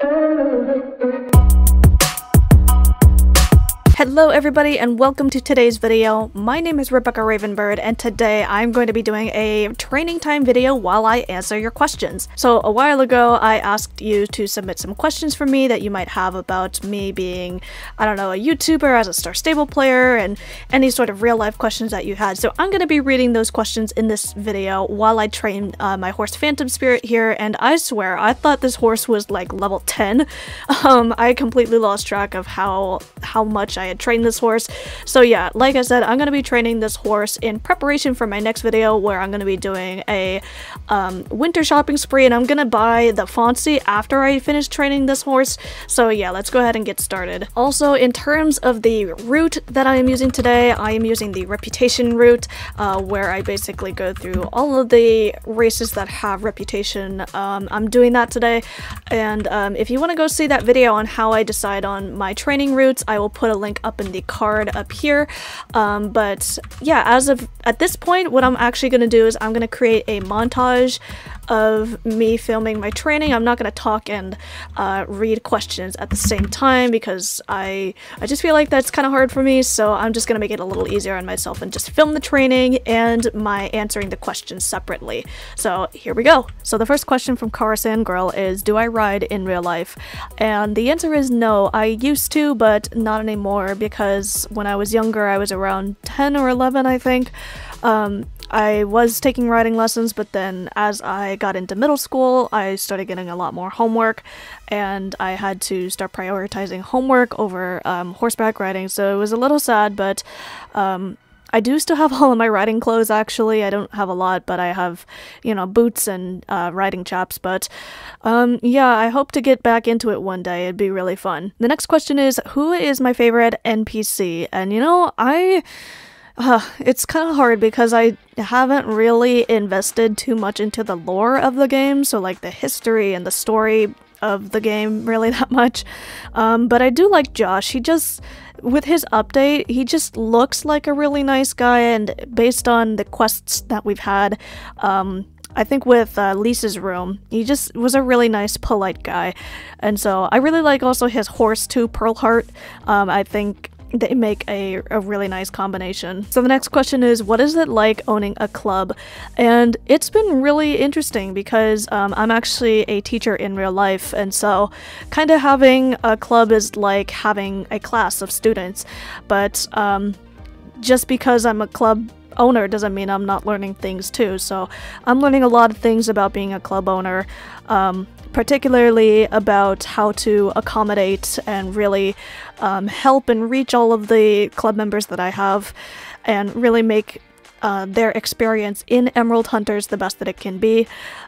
Thank you. Hello everybody and welcome to today's video. My name is Rebecca Ravenbird and today I'm going to be doing a training time video while I answer your questions. So a while ago I asked you to submit some questions for me that you might have about me being, I don't know, a YouTuber as a Star Stable player and any sort of real life questions that you had. So I'm going to be reading those questions in this video while I train uh, my horse Phantom Spirit here and I swear I thought this horse was like level 10. Um, I completely lost track of how, how much I had trained this horse. So yeah, like I said, I'm going to be training this horse in preparation for my next video where I'm going to be doing a um, winter shopping spree and I'm going to buy the Fonzie after I finish training this horse. So yeah, let's go ahead and get started. Also, in terms of the route that I am using today, I am using the reputation route uh, where I basically go through all of the races that have reputation. Um, I'm doing that today and um, if you want to go see that video on how I decide on my training routes, I will put a link up in the card up here. Um, but yeah, as of at this point, what I'm actually going to do is I'm going to create a montage of me filming my training. I'm not going to talk and uh, read questions at the same time because I I just feel like that's kind of hard for me. So I'm just going to make it a little easier on myself and just film the training and my answering the questions separately. So here we go. So the first question from Karasan Girl is, do I ride in real life? And the answer is no. I used to, but not anymore because when I was younger, I was around 10 or 11, I think. Um, I was taking riding lessons, but then as I got into middle school, I started getting a lot more homework, and I had to start prioritizing homework over um, horseback riding, so it was a little sad, but um, I do still have all of my riding clothes actually. I don't have a lot, but I have, you know, boots and uh, riding chaps. But um, yeah, I hope to get back into it one day. It'd be really fun. The next question is Who is my favorite NPC? And you know, I. Uh, it's kind of hard because I haven't really invested too much into the lore of the game, so like the history and the story of the game really that much. Um, but I do like Josh. He just, with his update, he just looks like a really nice guy, and based on the quests that we've had, um, I think with uh, Lisa's room, he just was a really nice, polite guy. And so I really like also his horse too, Pearl Heart. Um, I think they make a, a really nice combination. So the next question is, what is it like owning a club? And it's been really interesting because um, I'm actually a teacher in real life, and so kind of having a club is like having a class of students. But um, just because I'm a club owner doesn't mean I'm not learning things too. So I'm learning a lot of things about being a club owner. Um, particularly about how to accommodate and really um, help and reach all of the club members that I have and really make uh, their experience in Emerald Hunters the best that it can be.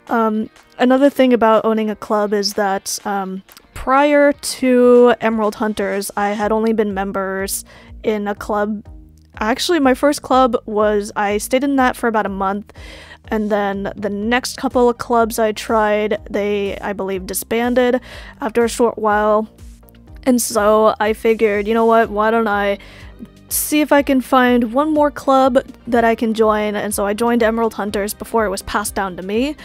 Um, another thing about owning a club is that um, prior to Emerald Hunters, I had only been members in a club. Actually, my first club was I stayed in that for about a month. And then the next couple of clubs I tried, they, I believe, disbanded after a short while. And so I figured, you know what, why don't I see if I can find one more club that I can join. And so I joined Emerald Hunters before it was passed down to me.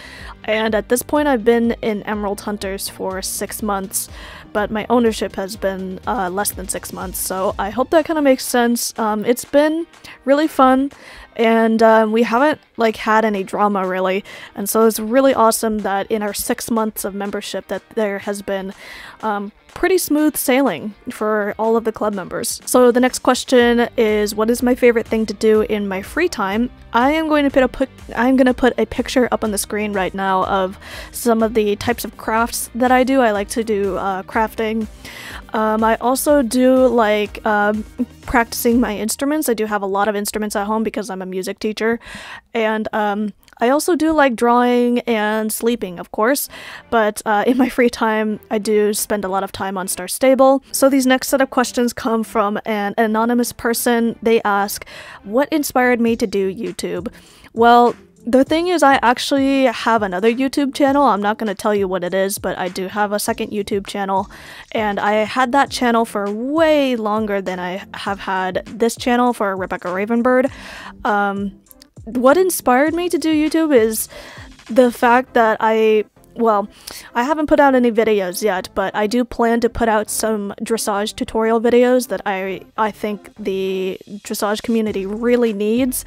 And at this point, I've been in Emerald Hunters for six months, but my ownership has been uh, less than six months. So I hope that kind of makes sense. Um, it's been really fun and um, we haven't like had any drama really and so it's really awesome that in our six months of membership that there has been um, pretty smooth sailing for all of the club members so the next question is what is my favorite thing to do in my free time i am going to put a put i'm going to put a picture up on the screen right now of some of the types of crafts that i do i like to do uh, crafting um, I also do like um, practicing my instruments. I do have a lot of instruments at home because I'm a music teacher. And um, I also do like drawing and sleeping, of course. But uh, in my free time, I do spend a lot of time on Star Stable. So these next set of questions come from an anonymous person. They ask, What inspired me to do YouTube? Well, the thing is, I actually have another YouTube channel. I'm not going to tell you what it is, but I do have a second YouTube channel. And I had that channel for way longer than I have had this channel for Rebecca Ravenbird. Um, what inspired me to do YouTube is the fact that I well, I haven't put out any videos yet, but I do plan to put out some dressage tutorial videos that I I think the dressage community really needs.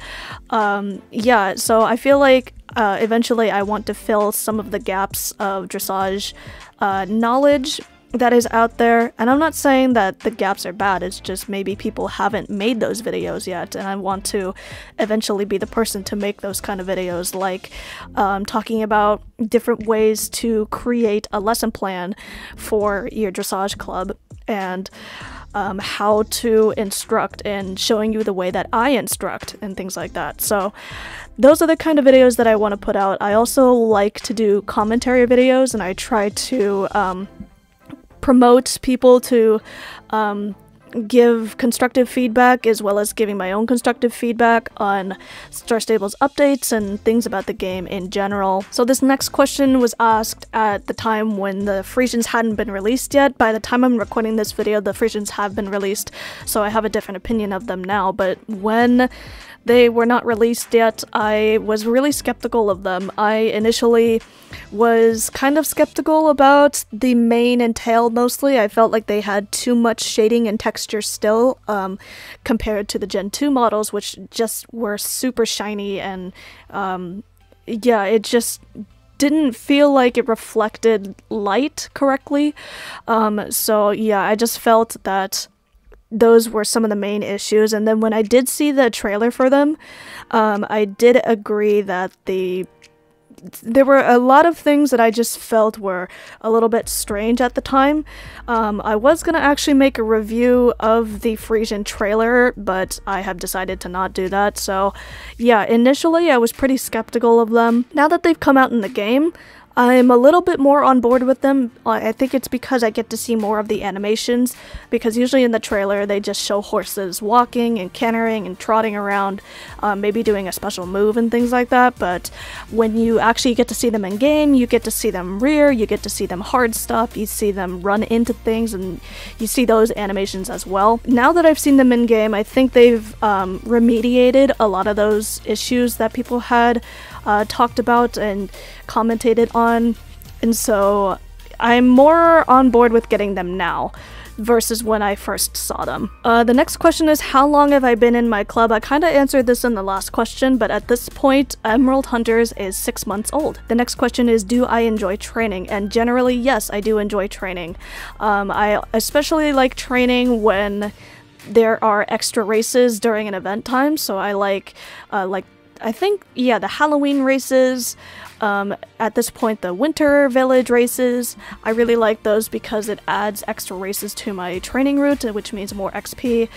Um, yeah, so I feel like uh, eventually I want to fill some of the gaps of dressage uh, knowledge that is out there. And I'm not saying that the gaps are bad, it's just maybe people haven't made those videos yet. And I want to eventually be the person to make those kind of videos, like um, talking about different ways to create a lesson plan for your dressage club and um, how to instruct and showing you the way that I instruct and things like that. So those are the kind of videos that I want to put out. I also like to do commentary videos and I try to um, promote people to um, give constructive feedback as well as giving my own constructive feedback on Star Stable's updates and things about the game in general. So this next question was asked at the time when the Frisians hadn't been released yet. By the time I'm recording this video, the Frisians have been released, so I have a different opinion of them now, but when they were not released yet, I was really skeptical of them. I initially was kind of skeptical about the mane and tail mostly. I felt like they had too much shading and texture still um, compared to the Gen 2 models, which just were super shiny and um, yeah, it just didn't feel like it reflected light correctly. Um, so yeah, I just felt that those were some of the main issues. And then when I did see the trailer for them, um, I did agree that the there were a lot of things that I just felt were a little bit strange at the time. Um, I was gonna actually make a review of the Frisian trailer, but I have decided to not do that. So, yeah, initially I was pretty skeptical of them. Now that they've come out in the game, I'm a little bit more on board with them. I think it's because I get to see more of the animations, because usually in the trailer they just show horses walking and cantering and trotting around, um, maybe doing a special move and things like that, but when you actually get to see them in game, you get to see them rear, you get to see them hard stuff, you see them run into things, and you see those animations as well. Now that I've seen them in game, I think they've um, remediated a lot of those issues that people had uh, talked about and commentated on, and so I'm more on board with getting them now versus when I first saw them. Uh, the next question is how long have I been in my club? I kind of answered this in the last question, but at this point, Emerald Hunters is six months old. The next question is do I enjoy training? And generally, yes, I do enjoy training. Um, I especially like training when there are extra races during an event time, so I like uh, like I think, yeah, the Halloween races, um, at this point, the Winter Village races. I really like those because it adds extra races to my training route, which means more XP.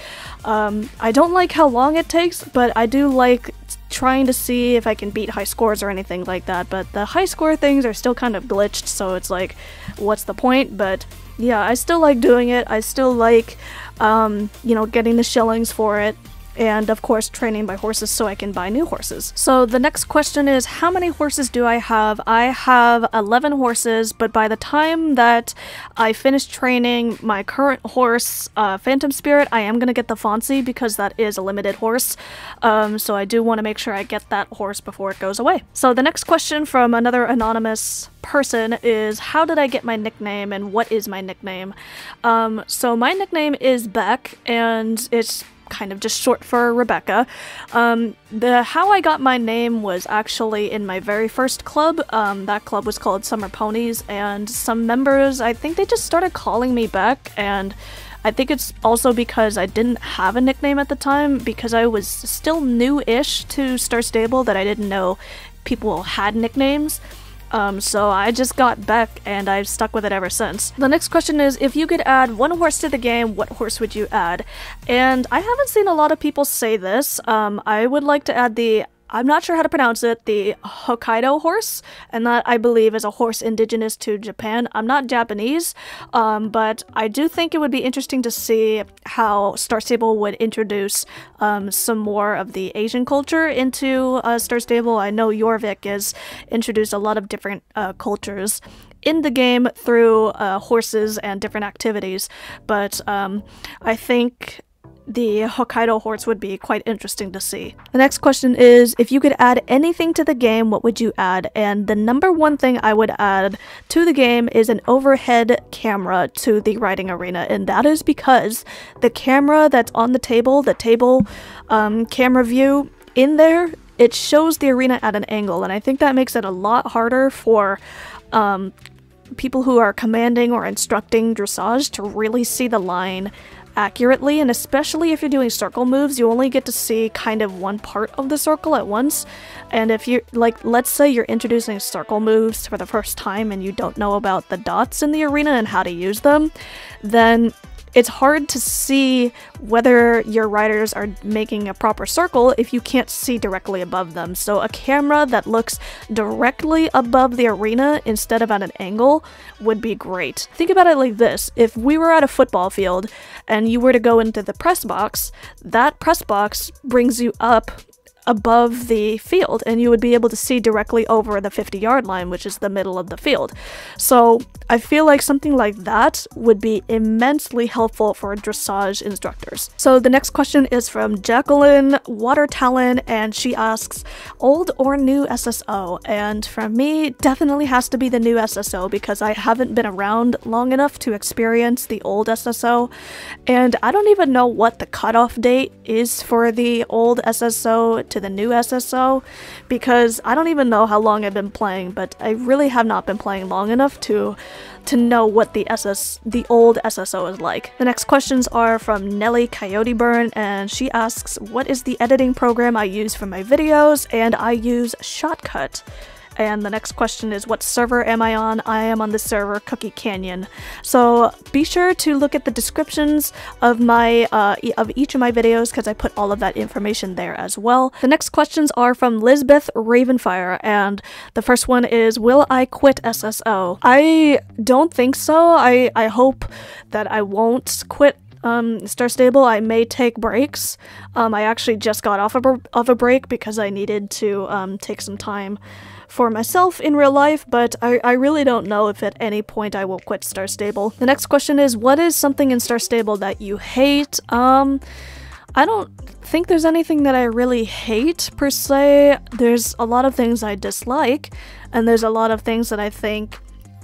Um, I don't like how long it takes, but I do like trying to see if I can beat high scores or anything like that. But the high score things are still kind of glitched, so it's like, what's the point? But yeah, I still like doing it. I still like, um, you know, getting the shillings for it and of course training my horses so I can buy new horses. So the next question is how many horses do I have? I have 11 horses, but by the time that I finish training my current horse, uh, Phantom Spirit, I am going to get the Fonzie because that is a limited horse. Um, so I do want to make sure I get that horse before it goes away. So the next question from another anonymous person is how did I get my nickname and what is my nickname? Um, so my nickname is Beck and it's kind of just short for Rebecca. Um, the how I got my name was actually in my very first club. Um, that club was called Summer Ponies, and some members, I think they just started calling me Beck, and I think it's also because I didn't have a nickname at the time because I was still new-ish to Star Stable that I didn't know people had nicknames. Um, so I just got Beck and I've stuck with it ever since. The next question is if you could add one horse to the game, what horse would you add? And I haven't seen a lot of people say this. Um, I would like to add the I'm not sure how to pronounce it, the Hokkaido horse, and that I believe is a horse indigenous to Japan. I'm not Japanese, um, but I do think it would be interesting to see how Star Stable would introduce um, some more of the Asian culture into uh, Star Stable. I know Jorvik has introduced a lot of different uh, cultures in the game through uh, horses and different activities, but um, I think the Hokkaido horse would be quite interesting to see. The next question is if you could add anything to the game, what would you add? And the number one thing I would add to the game is an overhead camera to the riding arena, and that is because the camera that's on the table, the table um, camera view in there, it shows the arena at an angle, and I think that makes it a lot harder for um, people who are commanding or instructing dressage to really see the line accurately and especially if you're doing circle moves you only get to see kind of one part of the circle at once. And if you like let's say you're introducing circle moves for the first time and you don't know about the dots in the arena and how to use them then it's hard to see whether your riders are making a proper circle if you can't see directly above them. So a camera that looks directly above the arena instead of at an angle would be great. Think about it like this. If we were at a football field and you were to go into the press box, that press box brings you up above the field and you would be able to see directly over the 50 yard line which is the middle of the field. So i feel like something like that would be immensely helpful for dressage instructors. So the next question is from jacqueline watertalon and she asks old or new sso and for me definitely has to be the new sso because i haven't been around long enough to experience the old sso and i don't even know what the cutoff date is for the old sso to the new SSO because I don't even know how long I've been playing, but I really have not been playing long enough to to know what the SS the old SSO is like. The next questions are from Nelly Coyote Burn and she asks what is the editing program I use for my videos and I use Shotcut. And the next question is what server am I on? I am on the server Cookie Canyon. So be sure to look at the descriptions of my uh, e of each of my videos because I put all of that information there as well. The next questions are from Lisbeth Ravenfire and the first one is will I quit SSO? I don't think so. I, I hope that I won't quit um, Star Stable, I may take breaks. Um, I actually just got off of a, of a break because I needed to um, take some time for myself in real life, but I, I really don't know if at any point I will quit Star Stable. The next question is, what is something in Star Stable that you hate? Um, I don't think there's anything that I really hate per se. There's a lot of things I dislike, and there's a lot of things that I think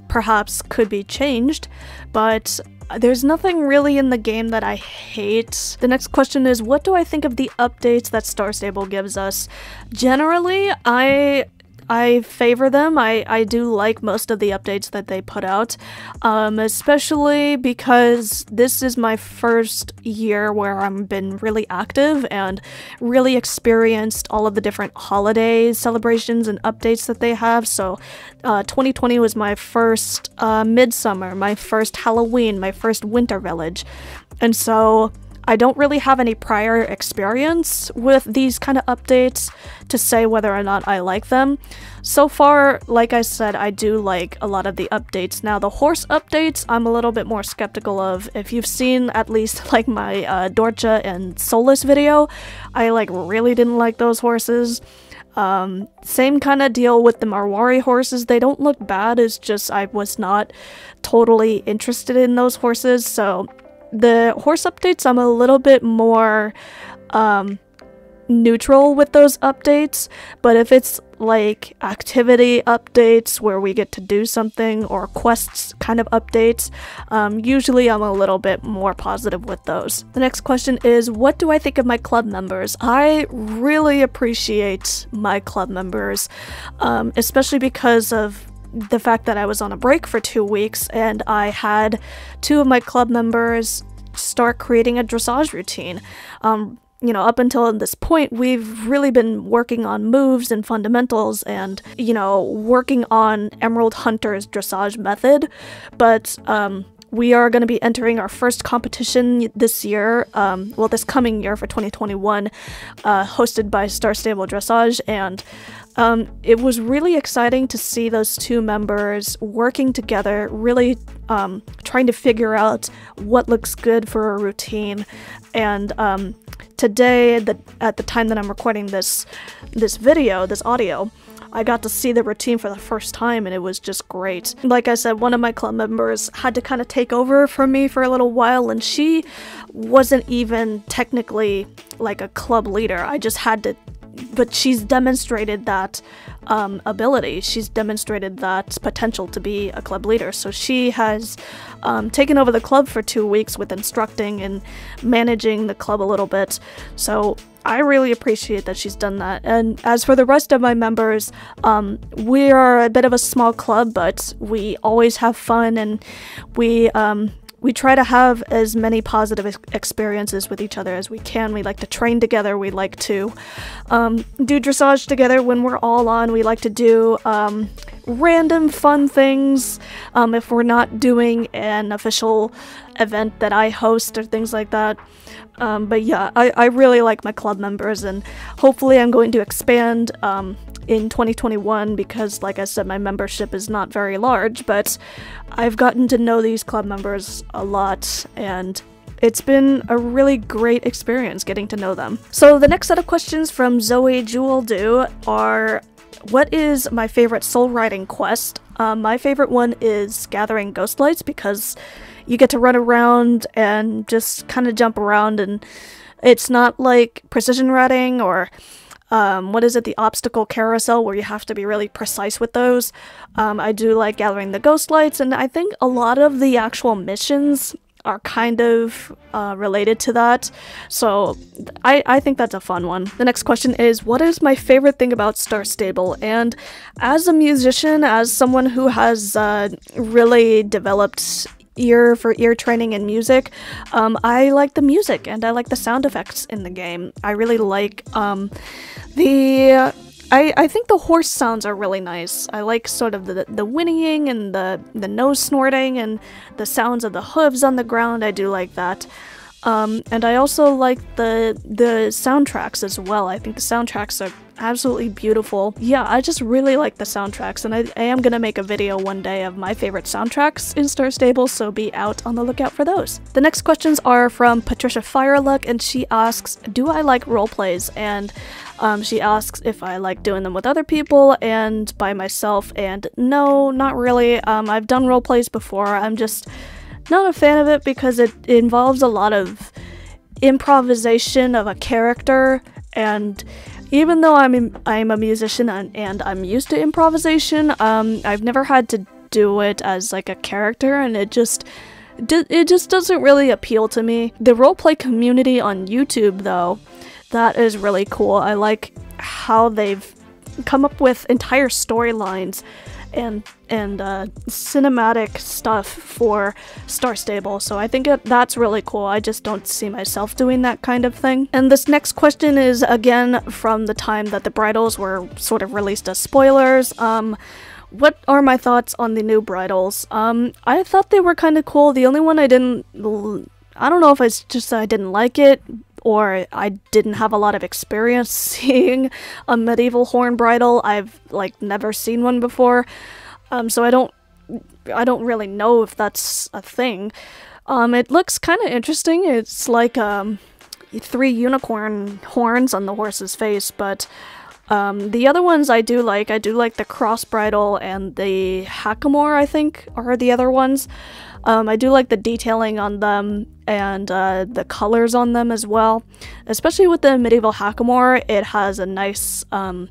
perhaps could be changed, but there's nothing really in the game that I hate. The next question is, what do I think of the updates that Star Stable gives us? Generally, I I favor them. I, I do like most of the updates that they put out, um, especially because this is my first year where I've been really active and really experienced all of the different holidays, celebrations, and updates that they have. So, uh, 2020 was my first uh, midsummer, my first Halloween, my first winter village. And so I don't really have any prior experience with these kind of updates to say whether or not I like them. So far, like I said, I do like a lot of the updates. Now, the horse updates, I'm a little bit more skeptical of. If you've seen at least like my uh, Dorcha and Solus video, I like really didn't like those horses. Um, same kind of deal with the Marwari horses. They don't look bad, it's just I was not totally interested in those horses, so the horse updates, I'm a little bit more um, neutral with those updates, but if it's like activity updates where we get to do something or quests kind of updates, um, usually I'm a little bit more positive with those. The next question is What do I think of my club members? I really appreciate my club members, um, especially because of the fact that I was on a break for two weeks and I had two of my club members start creating a dressage routine. Um, you know, up until this point, we've really been working on moves and fundamentals and, you know, working on Emerald Hunter's dressage method. But um, we are going to be entering our first competition this year, um, well, this coming year for 2021, uh, hosted by Star Stable Dressage. And um, it was really exciting to see those two members working together, really um, trying to figure out what looks good for a routine. And um, today, the, at the time that I'm recording this this video, this audio, I got to see the routine for the first time and it was just great. Like I said, one of my club members had to kind of take over from me for a little while and she wasn't even technically like a club leader. I just had to but she's demonstrated that um, ability. She's demonstrated that potential to be a club leader. So she has um, taken over the club for two weeks with instructing and managing the club a little bit. So I really appreciate that she's done that. And as for the rest of my members, um, we are a bit of a small club, but we always have fun and we um, we try to have as many positive ex experiences with each other as we can. We like to train together. We like to um, do dressage together when we're all on. We like to do um, random fun things um, if we're not doing an official event that I host or things like that. Um, but yeah, I, I really like my club members, and hopefully, I'm going to expand um, in 2021 because, like I said, my membership is not very large, but I've gotten to know these club members a lot, and it's been a really great experience getting to know them. So, the next set of questions from Zoe Jewel Do are what is my favorite soul riding quest? Um, my favorite one is gathering ghost lights because you get to run around and just kind of jump around and it's not like precision riding or um, what is it, the obstacle carousel, where you have to be really precise with those. Um, I do like gathering the ghost lights, and I think a lot of the actual missions are kind of uh, related to that. So I, I think that's a fun one. The next question is What is my favorite thing about Star Stable? And as a musician, as someone who has uh, really developed ear for ear training and music. Um, I like the music and I like the sound effects in the game. I really like um, the. I, I think the horse sounds are really nice. I like sort of the the whinnying and the the nose snorting and the sounds of the hooves on the ground. I do like that. Um, and I also like the the soundtracks as well. I think the soundtracks are absolutely beautiful. Yeah, I just really like the soundtracks, and I, I, am gonna make a video one day of my favorite soundtracks in Star Stable, so be out on the lookout for those. The next questions are from Patricia Fireluck, and she asks, do I like roleplays? And um, she asks if I like doing them with other people and by myself, and no, not really. Um, I've done roleplays before, I'm just not a fan of it because it, involves a lot of improvisation of a character and even though I'm I'm a musician and, and I'm used to improvisation, um, I've never had to do it as like a character, and it just it just doesn't really appeal to me. The roleplay community on YouTube, though, that is really cool. I like how they've come up with entire storylines and and uh, cinematic stuff for Star Stable. So I think it, that's really cool. I just don't see myself doing that kind of thing. And this next question is again from the time that the bridles were sort of released as spoilers. Um, what are my thoughts on the new bridles? Um, I thought they were kind of cool. The only one I didn't, I don't know if it's just I didn't like it, or I didn't have a lot of experience seeing a medieval horn bridle. I've like never seen one before. Um, so I don't I don't really know if that's a thing. Um, it looks kind of interesting. It's like um, three unicorn horns on the horse's face, but um, the other ones I do like. I do like the cross bridle and the hackamore, I think, are the other ones. Um, I do like the detailing on them and uh, the colors on them as well. Especially with the medieval hackamore, it has a nice, um,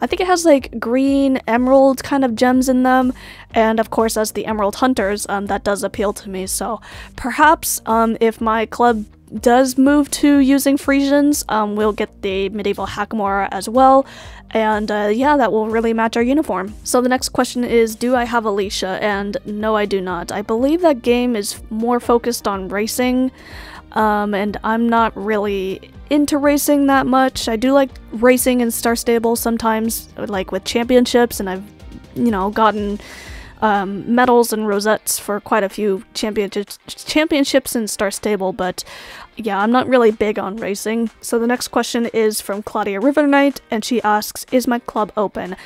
I think it has like green emerald kind of gems in them. And of course, as the emerald hunters, um, that does appeal to me. So perhaps um, if my club does move to using Frisians, um, we'll get the medieval hackamore as well. And uh, yeah, that will really match our uniform. So the next question is, do I have Alicia? And no, I do not. I believe that game is more focused on racing, um, and I'm not really into racing that much. I do like racing in Star Stable sometimes, like with championships, and I've, you know, gotten um, medals and rosettes for quite a few championships championships in Star Stable, but yeah, I'm not really big on racing. So the next question is from Claudia River Knight, and she asks, "Is my club open?"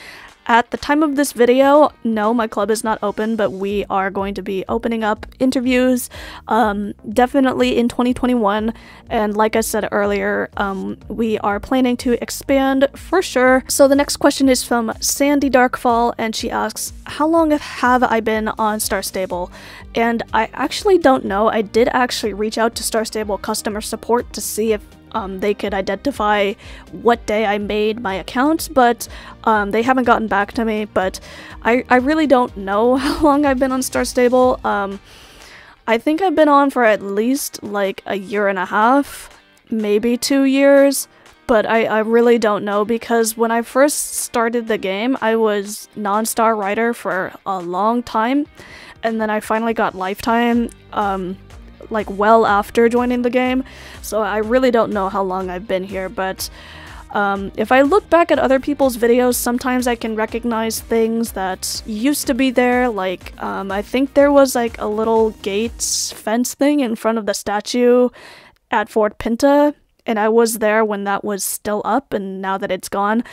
At the time of this video, no, my club is not open, but we are going to be opening up interviews um, definitely in 2021. And like I said earlier, um, we are planning to expand for sure. So the next question is from Sandy Darkfall, and she asks, How long have I been on Star Stable? And I actually don't know. I did actually reach out to Star Stable customer support to see if um, they could identify what day I made my account, but um, they haven't gotten back to me. But I, I really don't know how long I've been on Star Stable. Um, I think I've been on for at least like a year and a half, maybe two years. But I, I really don't know because when I first started the game, I was non-star rider for a long time. And then I finally got lifetime um, like well after joining the game, so I really don't know how long I've been here, but um, if I look back at other people's videos, sometimes I can recognize things that used to be there, like um, I think there was like a little gates fence thing in front of the statue at Fort Pinta, and I was there when that was still up, and now that it's gone,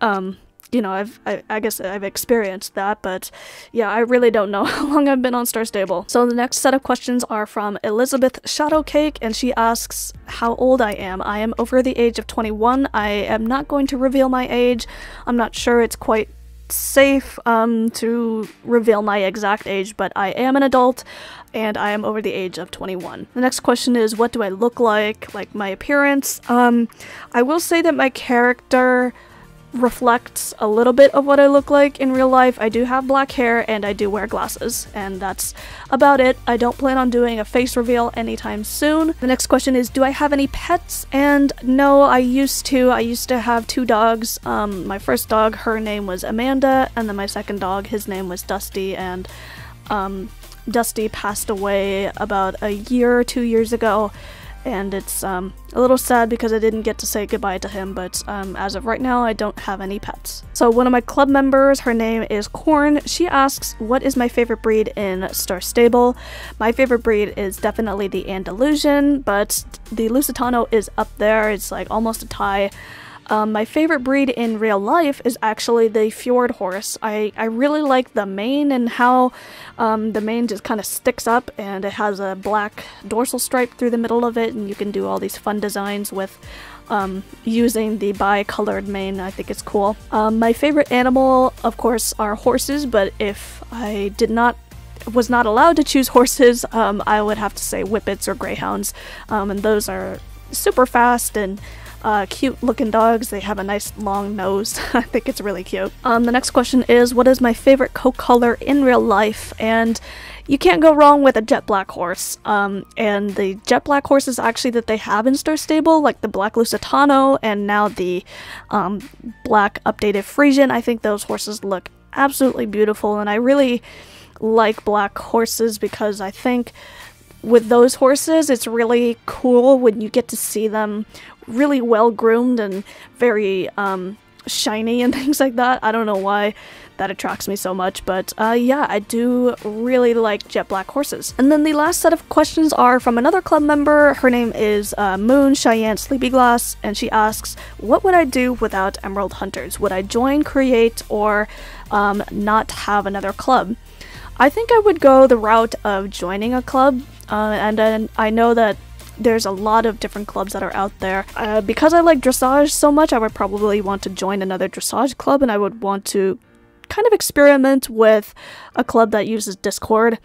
um, you know, I've I, I, guess I've experienced that, but yeah, I really don't know how long I've been on Star Stable. So the next set of questions are from Elizabeth Shadowcake, and she asks how old I am. I am over the age of 21. I am not going to reveal my age. I'm not sure it's quite safe um, to reveal my exact age, but I am an adult and I am over the age of 21. The next question is what do I look like, like my appearance? Um, I will say that my character reflects a little bit of what I look like in real life. I do have black hair and I do wear glasses, and that's about it. I don't plan on doing a face reveal anytime soon. The next question is Do I have any pets? And no, I used to. I used to have two dogs. Um, my first dog, her name was Amanda, and then my second dog, his name was Dusty, and um, Dusty passed away about a year or two years ago and it's um, a little sad because I didn't get to say goodbye to him, but um, as of right now, I don't have any pets. So one of my club members, her name is Corn, she asks, what is my favorite breed in Star Stable? My favorite breed is definitely the Andalusian, but the Lusitano is up there, it's like almost a tie. Um, my favorite breed in real life is actually the Fjord horse. I, I really like the mane and how um, the mane just kind of sticks up and it has a black dorsal stripe through the middle of it and you can do all these fun designs with um, using the bi-colored mane. I think it's cool. Um, my favorite animal, of course, are horses, but if I did not was not allowed to choose horses, um, I would have to say whippets or greyhounds, um, and those are super fast and uh, cute looking dogs. They have a nice long nose. I think it's really cute. Um, the next question is, what is my favorite coat color in real life? And you can't go wrong with a jet black horse. Um, and the jet black horses actually that they have in Star Stable, like the black Lusitano and now the um, black updated Frisian, I think those horses look absolutely beautiful. And I really like black horses because I think with those horses, it's really cool when you get to see them really well groomed and very um, shiny and things like that. I don't know why that attracts me so much, but uh, yeah, I do really like jet black horses. And then the last set of questions are from another club member. Her name is uh, Moon Cheyenne Sleepyglass, and she asks, What would I do without Emerald Hunters? Would I join, create, or um, not have another club? I think I would go the route of joining a club, uh, and then I know that there's a lot of different clubs that are out there. Uh, because I like dressage so much, I would probably want to join another dressage club, and I would want to kind of experiment with a club that uses Discord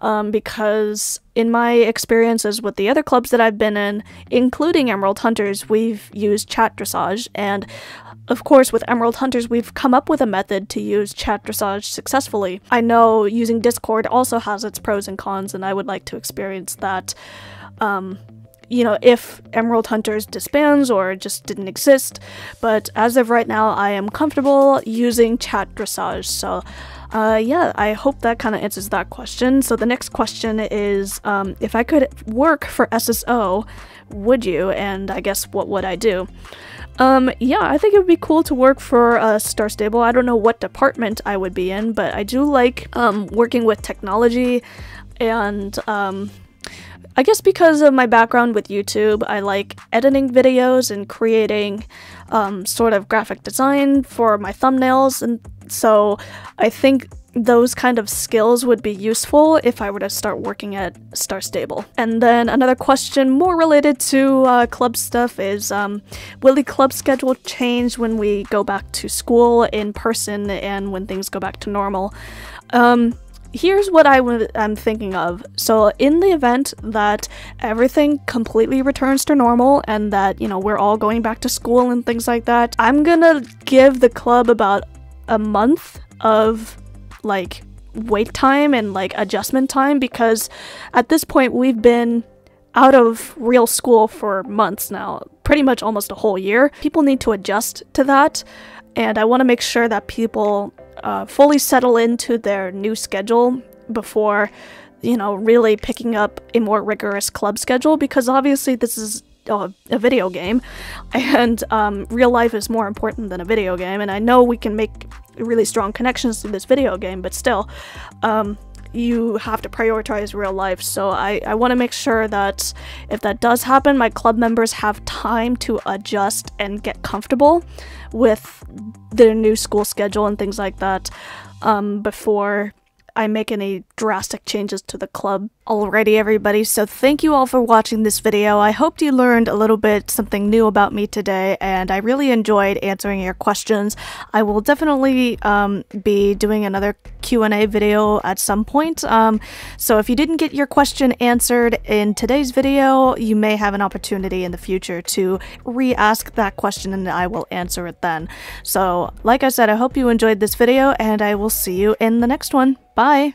um, because, in my experiences with the other clubs that I've been in, including Emerald Hunters, we've used chat dressage, and of course, with Emerald Hunters, we've come up with a method to use chat dressage successfully. I know using Discord also has its pros and cons, and I would like to experience that. Um, you know, if Emerald Hunters disbands or just didn't exist, but as of right now, I am comfortable using chat dressage, so uh, yeah, I hope that kind of answers that question. So the next question is, um, if I could work for SSO, would you? And I guess what would I do? Um, yeah, I think it would be cool to work for uh, Star Stable. I don't know what department I would be in, but I do like um, working with technology and um, I guess because of my background with YouTube, I like editing videos and creating um, sort of graphic design for my thumbnails and So I think those kind of skills would be useful if I were to start working at Star Stable. And then another question more related to uh, club stuff is um, will the club schedule change when we go back to school in person and when things go back to normal? Um, here's what i w- I'm thinking of. So, in the event that everything completely returns to normal and that, you know, we're all going back to school and things like that, I'm gonna give the club about a month of like wait time and like adjustment time because at this point we've been out of real school for months now, pretty much almost a whole year. People need to adjust to that, and I want to make sure that people uh, fully settle into their new schedule before, you know, really picking up a more rigorous club schedule because obviously this is a, video game and um, real life is more important than a video game. And I know we can make really strong connections to this video game, but still, um, you have to prioritize real life. So I, I want to make sure that if that does happen, my club members have time to adjust and get comfortable with their new school schedule and things like that um, before I make any drastic changes to the club. Alrighty everybody, so thank you all for watching this video. I hope you learned a little bit something new about me today and I really enjoyed answering your questions. I will definitely um, be doing another Q&A video at some point. Um, so if you didn't get your question answered in today's video, you may have an opportunity in the future to re-ask that question and I will answer it then. So like I said, I hope you enjoyed this video and I will see you in the next one. Bye!